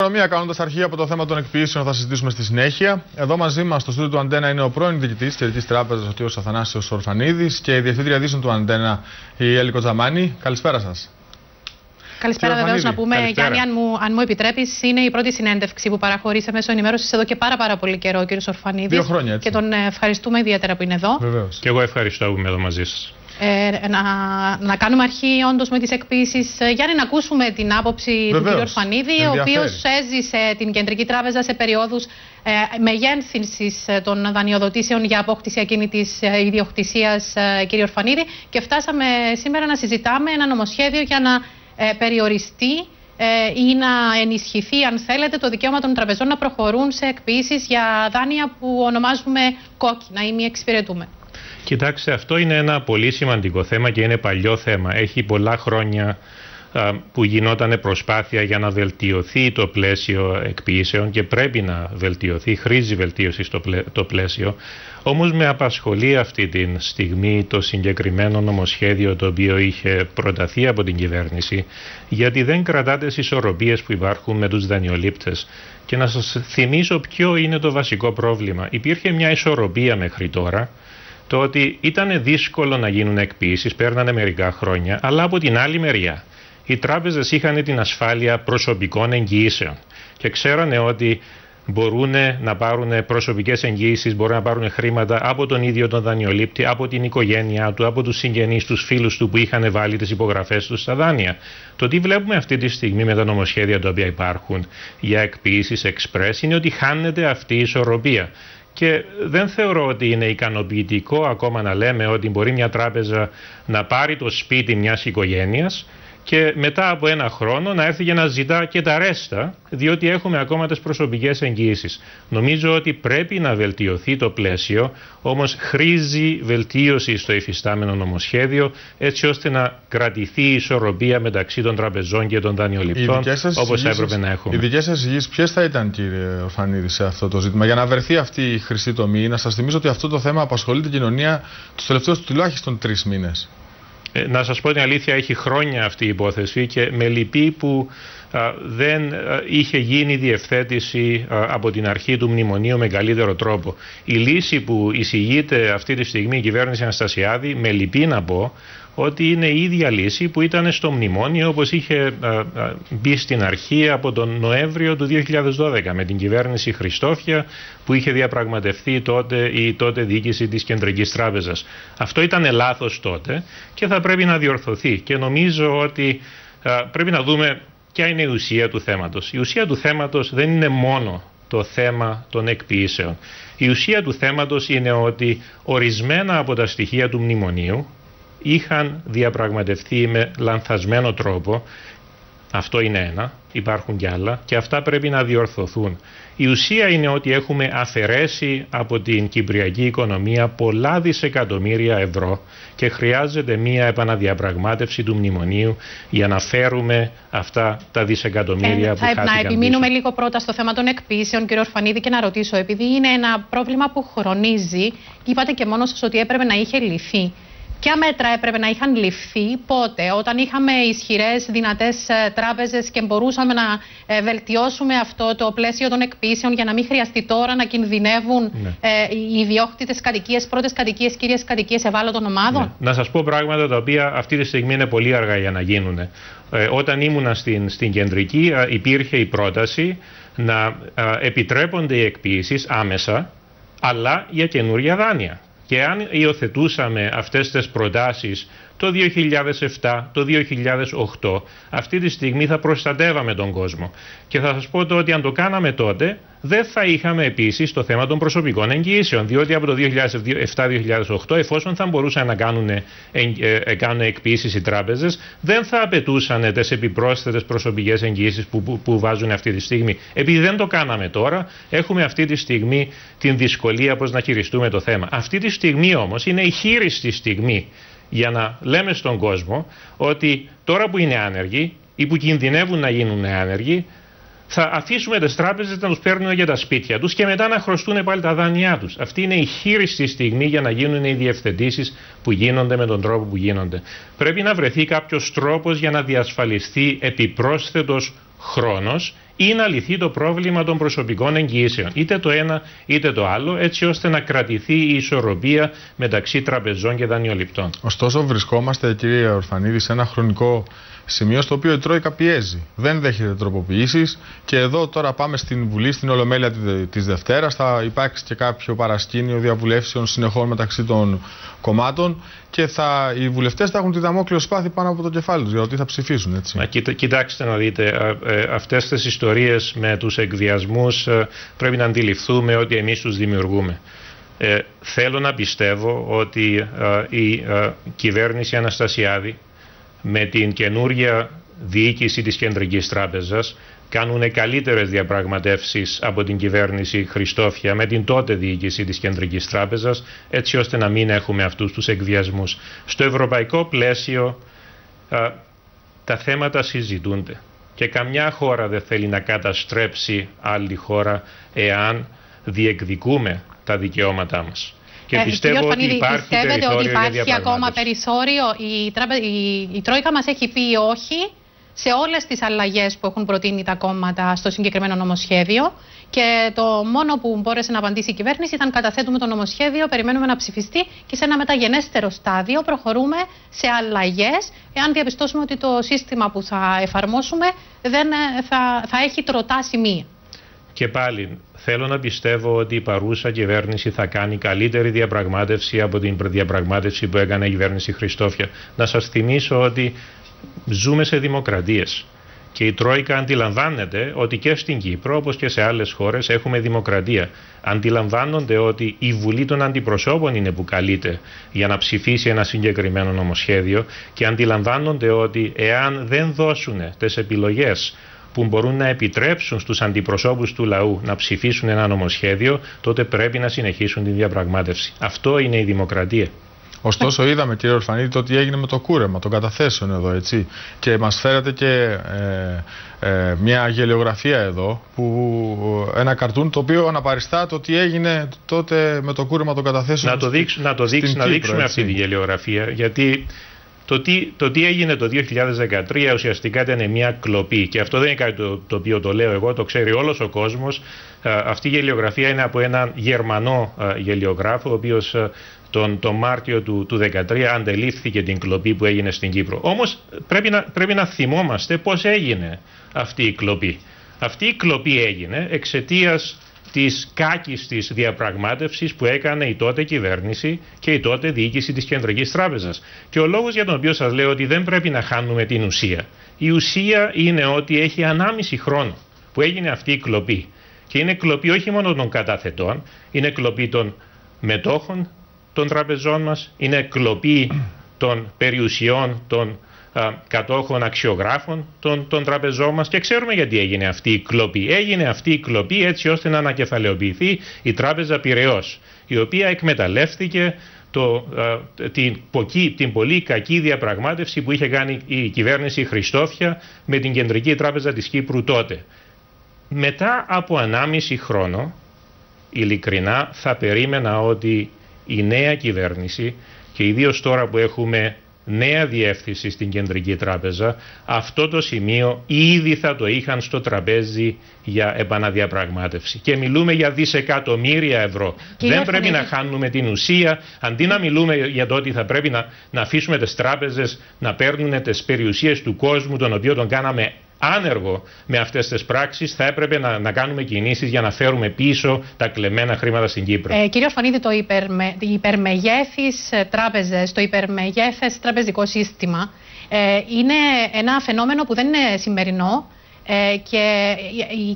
Οικονομία κάνοντας αρχή από το θέμα των εκποιήσεων θα συζητήσουμε στη συνέχεια. Εδώ μαζί μας στο στούντιο του Αντένα είναι ο πρώην διοικητής της Εταιρική Τράπεζας, ο κ. Αθανάσιος Ορφανίδης και η διευθύντρια δίσων του Αντένα, η Έλλη Κοτζαμάνη. Καλησπέρα σας. Καλησπέρα, βεβαίως. Να πούμε, Καλησπέρα. Γιάννη, αν μου, αν μου επιτρέπεις, είναι η πρώτη συνέντευξη που παραχωρήσε μέσω ενημέρωσης εδώ και πάρα, πάρα πολύ καιρό ο κ. Ορφανίδης. Δύο χρόνια έτσι. Και τον ευχαριστούμε ιδιαίτερα που είναι εδώ. Βεβαίως. Και εγώ ευχαριστώ που είμαι εδώ μαζί σας ε, να, να κάνουμε αρχή όντως με τις εκπίσει. Ε, Γιάννη, να ακούσουμε την άποψη του κ. Ορφανίδη, ο οποίος έζησε την Κεντρική Τράπεζα σε περιόδους ε, μεγένθυνσης ε, των δανειοδοτήσεων για απόκτηση ακίνητη ε, ιδιοκτησίας, ε, κ. Ορφανίδη. Και φτάσαμε σήμερα να συζητάμε ένα νομοσχέδιο για να ε, περιοριστεί ή να ενισχυθεί, αν θέλετε, το δικαίωμα των τραπεζών να προχωρούν σε εκποιήσεις για δάνεια που ονομάζουμε κόκκινα ή μη εξυπηρετούμε. Κοιτάξτε, αυτό είναι ένα πολύ σημαντικό θέμα και είναι παλιό θέμα. Έχει πολλά χρόνια που γινόταν προσπάθεια για να βελτιωθεί το πλαίσιο εκποιήσεων και πρέπει να βελτιωθεί, χρήζει βελτίωσης στο το πλαίσιο. Όμως με απασχολεί αυτή τη στιγμή το συγκεκριμένο νομοσχέδιο το οποίο είχε προταθεί από την κυβέρνηση γιατί δεν κρατάτε τις ισορροπίες που υπάρχουν με τους δανειολήπτες. Και να σας θυμίσω ποιο είναι το βασικό πρόβλημα. Υπήρχε μια ισορροπία μέχρι τώρα το ότι ήταν δύσκολο να γίνουν εκποίησεις, παίρνανε μερικά χρόνια, αλλά από την άλλη μεριά οι τράπεζες είχαν την ασφάλεια προσωπικών εγγυήσεων και ξέρανε ότι μπορούν να πάρουν προσωπικές εγγύησει, μπορούν να πάρουν χρήματα από τον ίδιο τον δανειολήπτη, από την οικογένειά του, από τους συγγενείς, τους φίλους του που είχαν βάλει τις υπογραφές τους στα δάνεια. Το τι βλέπουμε αυτή τη στιγμή με τα νομοσχέδια τα οποία υπάρχουν για εκποίησεις express είναι ότι χάνεται αυτή η ισορροπία. Και δεν θεωρώ ότι είναι ικανοποιητικό ακόμα να λέμε ότι μπορεί μια τράπεζα να πάρει το σπίτι μιας οικογένειας και μετά από ένα χρόνο να έρθει για να ζητά και τα ρέστα, διότι έχουμε ακόμα τις προσωπικές εγγύησεις. Νομίζω ότι πρέπει να βελτιωθεί το πλαίσιο, όμως χρήζει βελτίωση στο υφιστάμενο νομοσχέδιο, έτσι ώστε να κρατηθεί η ισορροπία μεταξύ των τραπεζών και των δανειοληπτών, όπως έπρεπε να έχουμε. Οι δικές σας υγιείς ποιες θα ήταν, κύριε Ορφανίδη, σε αυτό το ζήτημα, για να βρεθεί αυτή η χρυσή τομή, να σας θυμίζω ότι αυτό το θέμα απασχολεί την κοινωνία τους τελευταίους τουλάχιστον τρεις μήνες. Ε, να σας πω την αλήθεια, έχει χρόνια αυτή η υπόθεση και με λυπεί που δεν είχε γίνει διευθέτηση από την αρχή του μνημονίου με καλύτερο τρόπο. Η λύση που εισηγείται αυτή τη στιγμή η κυβέρνηση Αναστασιάδη, με λυπεί να πω, ότι είναι η ίδια λύση που ήταν στο μνημόνιο όπως είχε μπει στην αρχή από τον Νοέμβριο του 2012 με την κυβέρνηση Χριστόφια που είχε διαπραγματευτεί τότε η τότε διοίκηση της Κεντρικής Τράπεζας. Αυτό ήταν λάθος τότε και θα πρέπει να διορθωθεί και νομίζω ότι πρέπει να δούμε ποια είναι η ουσία του θέματος. Η ουσία του θέματος δεν είναι μόνο το θέμα των εκποιήσεων. Η ουσία του θέματος είναι ότι ορισμένα από τα στοιχεία του μνημονίου είχαν διαπραγματευτεί με λανθασμένο τρόπο. Αυτό είναι ένα, υπάρχουν κι άλλα και αυτά πρέπει να διορθωθούν. Η ουσία είναι ότι έχουμε αφαιρέσει από την κυπριακή οικονομία πολλά δισεκατομμύρια ευρώ και χρειάζεται μία επαναδιαπραγμάτευση του μνημονίου για να φέρουμε αυτά τα δισεκατομμύρια ε, που χάθηκαν Να επιμείνουμε λίγο πρώτα στο θέμα των εκπίσεων, κύριο Ορφανίδη, και να ρωτήσω, επειδή είναι ένα πρόβλημα που χρονίζει, είπατε και μόνος σας ότι έπρεπε να είχε λυθεί. Ποια μέτρα έπρεπε να είχαν ληφθεί πότε, όταν είχαμε ισχυρές, δυνατές ε, τράπεζες και μπορούσαμε να ε, βελτιώσουμε αυτό το πλαίσιο των εκπίσεων για να μην χρειαστεί τώρα να κινδυνεύουν ναι. ε, οι ιδιόκτητες κατοικίες, πρώτες κατοικίες, κύριες κατοικίες ευάλωτων ομάδων; Ναι. Να σας πω πράγματα τα οποία αυτή τη στιγμή είναι πολύ αργά για να γίνουν. Ε, όταν ήμουνα στην, στην κεντρική, υπήρχε η πρόταση να επιτρέπονται οι εκποίησει άμεσα, αλλά για καινούργια δάνεια. Και αν υιοθετούσαμε αυτές τις προτάσεις το 2007, το 2008, αυτή τη στιγμή θα προστατεύαμε τον κόσμο. Και θα σας πω το ότι αν το κάναμε τότε, δεν θα είχαμε επίσης το θέμα των προσωπικών εγγυήσεων, διότι από το 2007-2008, εφόσον θα μπορούσαν να κάνουν, ε, ε, κάνουν εκποίησεις οι τράπεζες, δεν θα απαιτούσαν τις επιπρόσθετες προσωπικές εγγυήσεις που, που, που βάζουν αυτή τη στιγμή. Επειδή δεν το κάναμε τώρα, έχουμε αυτή τη στιγμή την δυσκολία πώς να χειριστούμε το θέμα. Αυτή τη στιγμή όμως είναι η χείριστη στιγμή για να λέμε στον κόσμο ότι τώρα που είναι άνεργοι ή που κινδυνεύουν να γίνουν άνεργοι, θα αφήσουμε τις τράπεζες να τους παίρνουν για τα σπίτια τους και μετά να χρωστούν πάλι τα δάνειά τους. Αυτή είναι η χείριστη στιγμή για να γίνουν οι διευθετήσεις που γίνονται με τον τρόπο που γίνονται. Πρέπει να βρεθεί κάποιος τρόπος για να διασφαλιστεί επιπρόσθετος χρόνος ή να λυθεί το πρόβλημα των προσωπικών εγγυήσεων. Είτε το ένα είτε το άλλο, έτσι ώστε να κρατηθεί η ισορροπία μεταξύ τραπεζών και δανειοληπτών. Ωστόσο, βρισκόμαστε, κύριε Ορφανίδη, σε ένα χρονικό σημείο στο οποίο η Τρόικα πιέζει. Δεν δέχεται τροποποιήσεις και εδώ τώρα πάμε στην Βουλή, στην Ολομέλεια τη Δευτέρας. Θα υπάρξει και κάποιο παρασκήνιο διαβουλεύσεων συνεχών μεταξύ των κομμάτων και θα, οι βουλευτές θα έχουν τη δαμόκλειο σπάθη πάνω από το κεφάλι τους για το τι θα ψηφίσουν. Έτσι. Μα, κοιτάξτε να δείτε, ε, αυτές τις ιστορίες με τους εκβιασμούς ε, πρέπει να αντιληφθούμε ότι εμείς τους δημιουργούμε. Ε, θέλω να πιστεύω ότι ε, η ε, κυβέρνηση Αναστασιάδη με την καινούργια διοίκηση της Κεντρικής Τράπεζας κάνουν καλύτερες διαπραγματεύσεις από την κυβέρνηση Χριστόφια με την τότε διοίκηση της Κεντρικής Τράπεζας έτσι ώστε να μην έχουμε αυτούς τους εκβιασμούς. Στο ευρωπαϊκό πλαίσιο τα θέματα συζητούνται και καμιά χώρα δεν θέλει να καταστρέψει άλλη χώρα εάν διεκδικούμε τα δικαιώματά μας. Και ε, πιστεύω ότι υπάρχει πιστεύετε ότι υπάρχει ακόμα περιθώριο; Η, η, η Τρόικα μας έχει πει όχι σε όλες τις αλλαγές που έχουν προτείνει τα κόμματα στο συγκεκριμένο νομοσχέδιο και το μόνο που μπόρεσε να απαντήσει η κυβέρνηση ήταν καταθέτουμε το νομοσχέδιο, περιμένουμε να ψηφιστεί και σε ένα μεταγενέστερο στάδιο προχωρούμε σε αλλαγές εάν διαπιστώσουμε ότι το σύστημα που θα εφαρμόσουμε δεν ε, θα, θα έχει τροτά σημεία. Και πάλι θέλω να πιστεύω ότι η παρούσα κυβέρνηση θα κάνει καλύτερη διαπραγμάτευση από την διαπραγμάτευση που έκανε η κυβέρνηση Χριστόφια. Να σας θυμίσω ότι ζούμε σε δημοκρατίες. Και η Τρόικα αντιλαμβάνεται ότι και στην Κύπρο, όπως και σε άλλες χώρες, έχουμε δημοκρατία. Αντιλαμβάνονται ότι η Βουλή των Αντιπροσώπων είναι που καλείται για να ψηφίσει ένα συγκεκριμένο νομοσχέδιο και αντιλαμβάνονται ότι εάν δεν δώσουν τις επιλογές που μπορούν να επιτρέψουν στους αντιπροσώπους του λαού να ψηφίσουν ένα νομοσχέδιο, τότε πρέπει να συνεχίσουν την διαπραγμάτευση. Αυτό είναι η δημοκρατία. Ωστόσο, είδαμε, κύριε Ορφανίδη, το τι έγινε με το κούρεμα των καταθέσεων εδώ, έτσι. Και μας φέρατε και ε, ε, μια γελιογραφία εδώ, που, ένα καρτούν το οποίο αναπαριστά το τι έγινε τότε με το κούρεμα των καταθέσεων. Να το, δείξ, να το δείξ, να δείξουμε αυτή τη γελιογραφία, γιατί το τι, το τι έγινε το 2013 ουσιαστικά ήταν μια κλοπή και αυτό δεν είναι κάτι το, το οποίο το λέω εγώ, το ξέρει όλος ο κόσμος. αυτή η γελιογραφία είναι από έναν Γερμανό γελιογράφο, ο οποίος τον, τον Μάρτιο του, του 2013 αντελήφθηκε την κλοπή που έγινε στην Κύπρο. Όμως πρέπει να, πρέπει να θυμόμαστε πώς έγινε αυτή η κλοπή. Αυτή η κλοπή έγινε εξαιτίας της κάκιστης διαπραγμάτευσης που έκανε η τότε κυβέρνηση και η τότε διοίκηση της Κεντρικής Τράπεζας. Και ο λόγος για τον οποίο σας λέω ότι δεν πρέπει να χάνουμε την ουσία. Η ουσία είναι ότι έχει ανάμιση χρόνο που έγινε αυτή η κλοπή. Και είναι κλοπή όχι μόνο των καταθετών, είναι κλοπή των μετόχων των τραπεζών μας, είναι κλοπή των περιουσιών των κατόχων αξιογράφων των, των τραπεζών μας και ξέρουμε γιατί έγινε αυτή η κλοπή. Έγινε αυτή η κλοπή έτσι ώστε να ανακεφαλαιοποιηθεί η τράπεζα Πυραιός, η οποία εκμεταλλεύτηκε το, την, την πολύ κακή διαπραγμάτευση που είχε κάνει η κυβέρνηση Χριστόφια με την Κεντρική Τράπεζα της Κύπρου τότε. Μετά από ανάμιση χρόνο, ειλικρινά θα περίμενα ότι η νέα κυβέρνηση και ιδίως τώρα που έχουμε νέα διεύθυνση στην Κεντρική Τράπεζα, αυτό το σημείο ήδη θα το είχαν στο τραπέζι για επαναδιαπραγμάτευση. Και μιλούμε για δισεκατομμύρια ευρώ. Δεν πρέπει να χάνουμε την ουσία. Αντί να μιλούμε για το ότι θα πρέπει να, να αφήσουμε τις τράπεζες να παίρνουν τις περιουσίες του κόσμου, τον οποίο τον κάναμε άνεργο με αυτές τις πράξεις θα έπρεπε να, να κάνουμε κινήσεις για να φέρουμε πίσω τα κλεμμένα χρήματα στην Κύπρο. Ε, κύριε Ορφανίδη, το υπερμε, υπερμεγέθης ε, τράπεζες, το υπερμεγέθες τραπεζικό σύστημα ε, είναι ένα φαινόμενο που δεν είναι σημερινό. Ε, και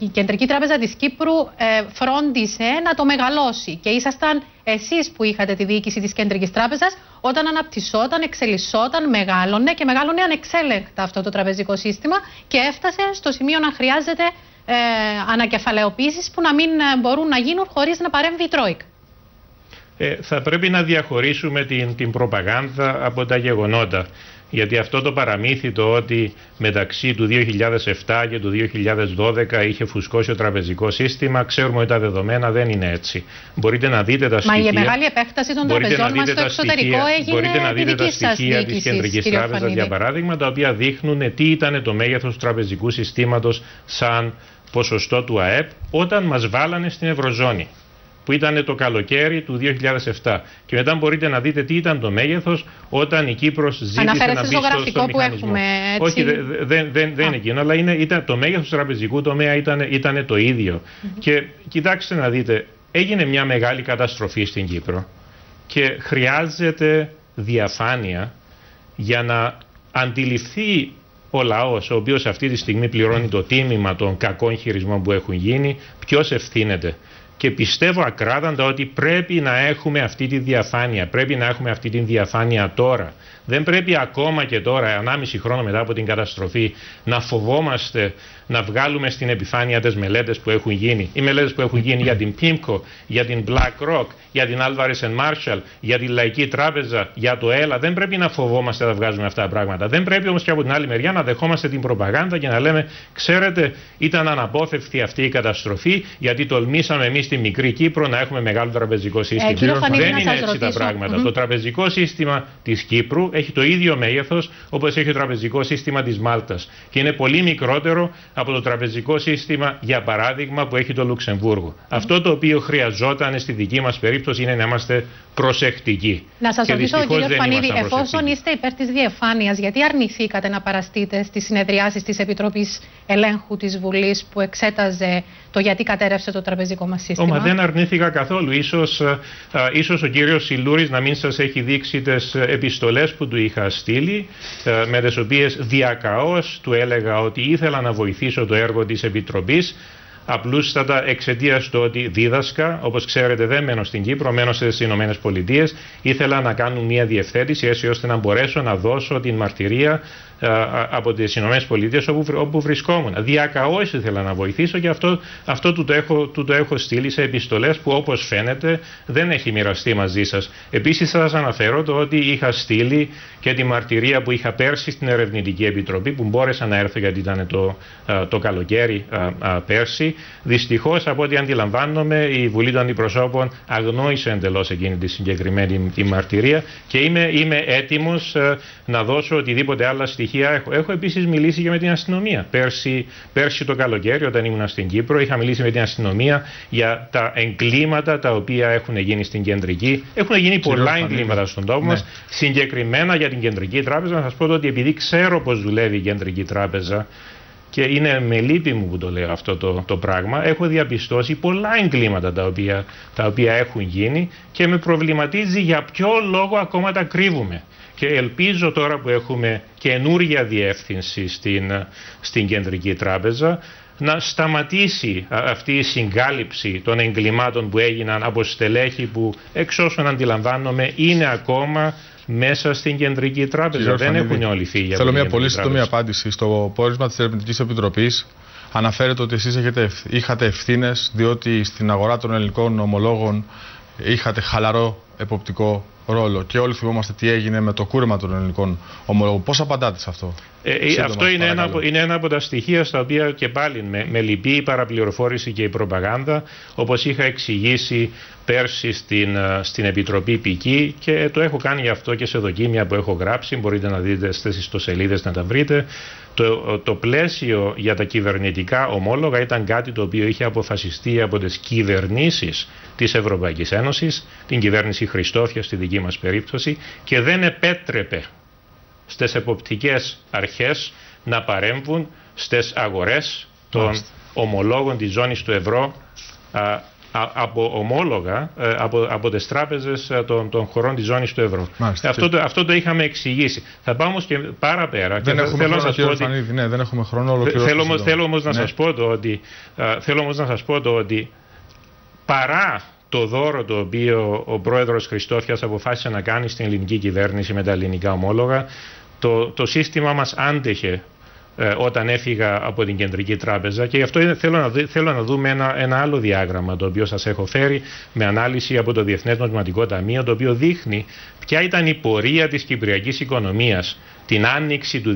η Κεντρική Τράπεζα της Κύπρου ε, φρόντισε να το μεγαλώσει και ήσασταν εσείς που είχατε τη διοίκηση της Κεντρικής Τράπεζας όταν αναπτυσσόταν, εξελισσόταν, μεγάλωνε και μεγάλωνε ανεξέλεγκτα αυτό το τραπεζικό σύστημα και έφτασε στο σημείο να χρειάζεται ε, ανακεφαλαιοποίησεις που να μην μπορούν να γίνουν χωρίς να παρέμβει η Τρόικ. Ε, θα πρέπει να διαχωρίσουμε την, την προπαγάνδα από τα γεγονότα. Γιατί αυτό το παραμύθι το ότι μεταξύ του 2007 και του 2012 είχε φουσκώσει ο τραπεζικός σύστημα, ξέρουμε ότι τα δεδομένα δεν είναι έτσι. Μπορείτε να δείτε τα στοιχεία. Μα η μεγάλη επέκταση των τραπεζών μας στο εξωτερικό έγινε Μπορείτε να δείτε τα στοιχεία της Κεντρικής Τράπεζας, για παράδειγμα, τα οποία δείχνουν τι ήταν το μέγεθος του τραπεζικού συστήματος σαν ποσοστό του ΑΕΠ όταν μας βάλανε στην Ευρωζώνη που ήταν το καλοκαίρι του 2007. Και μετά μπορείτε να δείτε τι ήταν το μέγεθος όταν η Κύπρος ζήτησε Αναφέρεστε να μπει στο, στο, στο που έχουμε έτσι. Όχι, δεν, δεν, δεν είναι εκείνο, αλλά είναι, ήταν, το μέγεθος του τραπεζικού τομέα ήταν, ήταν το ίδιο. Και κοιτάξτε να δείτε, έγινε μια μεγάλη καταστροφή στην Κύπρο και χρειάζεται διαφάνεια για να αντιληφθεί ο λαός, ο οποίος αυτή τη στιγμή πληρώνει το τίμημα των κακών χειρισμών που έχουν γίνει, ποιος ευθύνεται. Και πιστεύω ακράδαντα ότι πρέπει να έχουμε αυτή τη διαφάνεια, πρέπει να έχουμε αυτή τη διαφάνεια τώρα. Δεν πρέπει ακόμα και τώρα, 1,5 χρόνο μετά από την καταστροφή, να φοβόμαστε να βγάλουμε στην επιφάνεια τις μελέτες που έχουν γίνει. Οι μελέτες που έχουν γίνει για την PIMCO, για την BlackRock, για την Alvarez Marshall, για την Λαϊκή Τράπεζα, για το ΕΛΑ. Δεν πρέπει να φοβόμαστε να βγάζουμε αυτά τα πράγματα. Δεν πρέπει όμως και από την άλλη μεριά να δεχόμαστε την προπαγάνδα και να λέμε, ξέρετε, ήταν αναπόφευκτη αυτή η καταστροφή, γιατί τολμήσαμε εμείς στη μικρή Κύπρο να έχουμε μεγάλο τραπεζικό σύστημα. Ε, Δεν είναι έτσι τα πράγματα. Το τραπεζικό σύστημα της Κύπρου έχει το ίδιο μέγεθος όπως έχει το τραπεζικό σύστημα της Μάλτας. Και είναι πολύ μικρότερο από το τραπεζικό σύστημα, για παράδειγμα, που έχει το Λουξεμβούργο. Αυτό το οποίο χρειαζόταν στη δική μας περίπτωση είναι να είμαστε προσεκτικοί. Να σας ρωτήσω, κύριε Φανίδη, εφόσον είστε υπέρ της διαφάνειας, γιατί αρνηθήκατε να παραστείτε στις συνεδριάσεις της Επιτροπής Ελέγχου της Βουλής που εξέταζε το γιατί κατέρευσε το τραπεζικό μας σύστημα; Μα δεν αρνήθηκα καθόλου. Ίσως, ίσως ο κύριος Σιλούρης να μην σας έχει δείξει τις επιστολές που του είχα στείλει, με τις οποίες διακαώς του έλεγα ότι ήθελα να βοηθήσω το έργο της Επιτροπής απλούστατα εξαιτία του ότι δίδασκα, όπως ξέρετε δεν μένω στην Κύπρο, μένω στις Ηνωμένες Πολιτείες. Ήθελα να κάνω μια διευθέτηση έτσι ώστε να μπορέσω να δώσω την μαρτυρία από τις Ηνωμένες Πολιτείες όπου, όπου βρισκόμουν. Διακαώς ήθελα να βοηθήσω και αυτό, αυτό του, το έχω, του το έχω στείλει σε επιστολές που όπως φαίνεται δεν έχει μοιραστεί μαζί σας. Επίσης θα σας αναφέρω το ότι είχα στείλει και τη μαρτυρία που είχα πέρσι στην Ερευνητική Επιτροπή που μπόρεσα να έρθω γιατί ήταν το, το καλοκαίρι πέρσι. Δυστυχώς από ό,τι αντιλαμβάνομαι η Βουλή των Αντιπροσώπων αγνόησε εντελώς εκείνη τη συγκεκριμένη τη μαρτυρία και είμαι, είμαι έτοιμος να δώσω οτιδήποτε άλλα στοιχεία στοιχεία έχω. Έχω επίσης μιλήσει και με την αστυνομία. Πέρσι, πέρσι το καλοκαίρι, όταν ήμουν στην Κύπρο, είχα μιλήσει με την αστυνομία για τα εγκλήματα τα οποία έχουν γίνει στην κεντρική. Έχουν γίνει πολλά εγκλήματα στον τόπο ναι. μας. Συγκεκριμένα για την κεντρική τράπεζα, να σας πω ότι επειδή ξέρω πώ δουλεύει η κεντρική τράπεζα, και είναι με λύπη μου που το λέω αυτό το, το πράγμα, έχω διαπιστώσει πολλά εγκλήματα τα οποία, τα οποία έχουν γίνει και με προβληματίζει για ποιο λόγο ακόμα τα κρύβουμε. Και ελπίζω τώρα που έχουμε καινούργια διεύθυνση στην, στην Κεντρική Τράπεζα να σταματήσει αυτή η συγκάλυψη των εγκλημάτων που έγιναν από στελέχη που εξ όσων αντιλαμβάνομαι είναι ακόμα μέσα στην Κεντρική Τράπεζα. Δεν έχουν όλοι φύγει. Θέλω μια πολύ σύντομη απάντηση. Στο πόρισμα της Ερευνητικής Επιτροπής αναφέρεται ότι εσείς έχετε, είχατε ευθύνες διότι στην αγορά των ελληνικών ομολόγων είχατε χαλαρό εποπτικό ρόλο. Και όλοι θυμόμαστε τι έγινε με το κούρεμα των ελληνικών ομολόγων. Πώς απαντάτε σε αυτό, ε, ε Αυτό είναι ένα, είναι ένα από τα στοιχεία στα οποία και πάλι με, με λυπεί η παραπληροφόρηση και η προπαγάνδα, όπως είχα εξηγήσει πέρσι στην, ε, στην Επιτροπή Πική και το έχω κάνει γι' αυτό και σε δοκίμια που έχω γράψει. Μπορείτε να δείτε στις ιστοσελίδες να τα βρείτε. Το, το πλαίσιο για τα κυβερνητικά ομόλογα ήταν κάτι το οποίο είχε αποφασιστεί από τις κυβερνήσεις της Ευρωπαϊκής Ένωσης, την κυβέρνηση Χριστόφια στη δική μας περίπτωση και δεν επέτρεπε στις εποπτικές αρχές να παρέμβουν στις αγορές των ομολόγων της ζώνης του ευρώ από ομόλογα ε, από, από τις τράπεζες ε, των, των χωρών της ζώνης του ευρώ. αυτό, το, αυτό το είχαμε εξηγήσει. Θα πάω όμως και παραπέρα. Δεν, και έχουμε, θέλω χρόνο, να ότι, ναι, δεν έχουμε χρόνο. Θέλω όμως, θέλω όμως να ναι. σας πω το ότι, θέλω όμως να σας πω το ότι παρά το δώρο το οποίο ο πρόεδρος Χριστόφιας αποφάσισε να κάνει στην ελληνική κυβέρνηση με τα ελληνικά ομόλογα, το, το σύστημα μας άντεχε ε, όταν έφυγα από την Κεντρική Τράπεζα και γι' αυτό θέλω να, θέλω να δούμε ένα, ένα άλλο διάγραμμα το οποίο σας έχω φέρει με ανάλυση από το Διεθνές Νοσηματικό Ταμείο το οποίο δείχνει ποια ήταν η πορεία της κυπριακής οικονομίας την άνοιξη του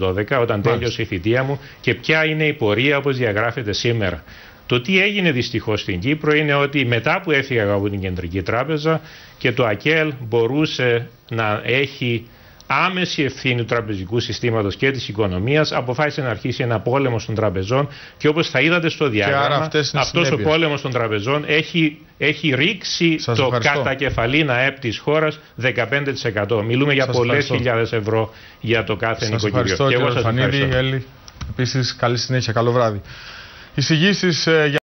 2012 όταν τέλειωσε η θητεία μου και ποια είναι η πορεία όπως διαγράφεται σήμερα. Το τι έγινε δυστυχώς στην Κύπρο είναι ότι μετά που έφυγα από την Κεντρική Τράπεζα και το ΑΚΕΛ μπορούσε να έχει άμεση ευθύνη του τραπεζικού συστήματος και της οικονομίας, αποφάσισε να αρχίσει ένα πόλεμο των τραπεζών και όπως θα είδατε στο διάγραμμα, αυτός ο πόλεμος των τραπεζών έχει, έχει ρίξει Σας το κατακεφαλήν ΑΕΠ της χώρας 15%. Μιλούμε για πολλές χιλιάδες ευρώ για το κάθε νοικοκυριό. Και εγώ σας ευχαριστώ. Έλλη, επίσης, καλή συνέχεια. Καλό βράδυ. Εισηγήσεις ε, για